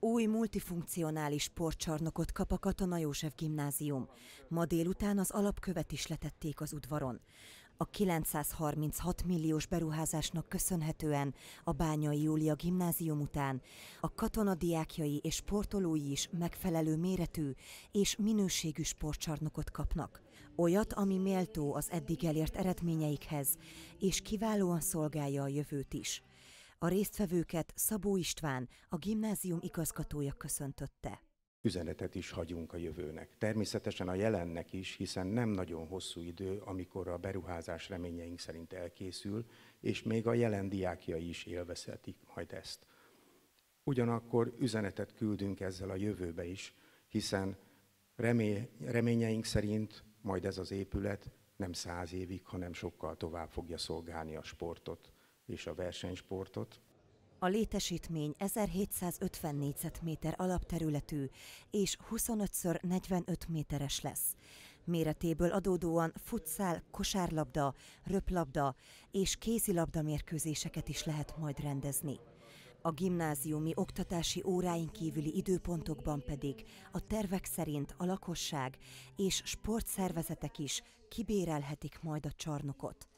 Új multifunkcionális sportcsarnokot kap a Katona József gimnázium. Ma délután az alapkövet is letették az udvaron. A 936 milliós beruházásnak köszönhetően a Bányai Júlia gimnázium után a katona diákjai és sportolói is megfelelő méretű és minőségű sportcsarnokot kapnak. Olyat, ami méltó az eddig elért eredményeikhez, és kiválóan szolgálja a jövőt is. A résztvevőket Szabó István, a gimnázium igazgatója köszöntötte. Üzenetet is hagyunk a jövőnek. Természetesen a jelennek is, hiszen nem nagyon hosszú idő, amikor a beruházás reményeink szerint elkészül, és még a jelen diákjai is élvezhetik majd ezt. Ugyanakkor üzenetet küldünk ezzel a jövőbe is, hiszen reményeink szerint majd ez az épület nem száz évig, hanem sokkal tovább fogja szolgálni a sportot és a versenysportot. A létesítmény 1750 négyzetméter alapterületű és 25x45 méteres lesz. Méretéből adódóan futszál, kosárlabda, röplabda és kézilabda mérkőzéseket is lehet majd rendezni. A gimnáziumi oktatási óráin kívüli időpontokban pedig a tervek szerint a lakosság és sportszervezetek is kibérelhetik majd a csarnokot.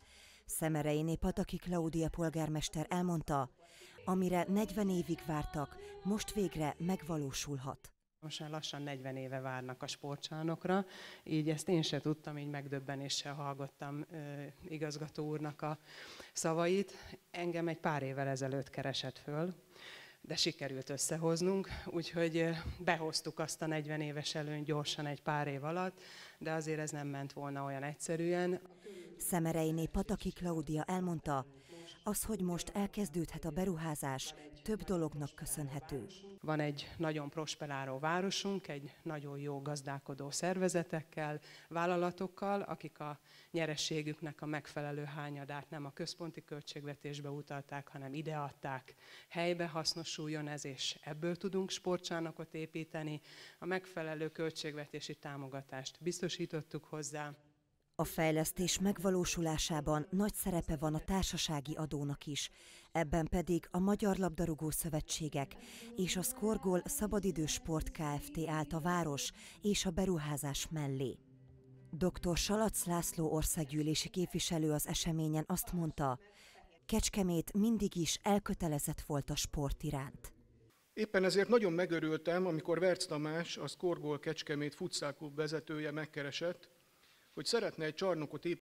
Szemereiné Pataki Klaudia polgármester elmondta, amire 40 évig vártak, most végre megvalósulhat. Most már lassan 40 éve várnak a sportcsarnokra, így ezt én se tudtam, így megdöbbenéssel hallgattam ö, igazgató úrnak a szavait. Engem egy pár évvel ezelőtt keresett föl, de sikerült összehoznunk, úgyhogy behoztuk azt a 40 éves előnyt gyorsan egy pár év alatt, de azért ez nem ment volna olyan egyszerűen. Szemereiné Pataki Klaudia elmondta, az, hogy most elkezdődhet a beruházás, több dolognak köszönhető. Van egy nagyon prosperáló városunk, egy nagyon jó gazdálkodó szervezetekkel, vállalatokkal, akik a nyerességüknek a megfelelő hányadát nem a központi költségvetésbe utalták, hanem ideadták. Helybe hasznosuljon ez, és ebből tudunk sportcsarnokot építeni. A megfelelő költségvetési támogatást biztosítottuk hozzá. A fejlesztés megvalósulásában nagy szerepe van a társasági adónak is, ebben pedig a Magyar Labdarúgó Szövetségek és a Szkorgol Szabadidősport Kft. állt a város és a beruházás mellé. Dr. Salac László országgyűlési képviselő az eseményen azt mondta, Kecskemét mindig is elkötelezett volt a sport iránt. Éppen ezért nagyon megörültem, amikor Verc Tamás, a Szkorgol Kecskemét futszálklub vezetője megkeresett, hogy szeretne egy csarnokot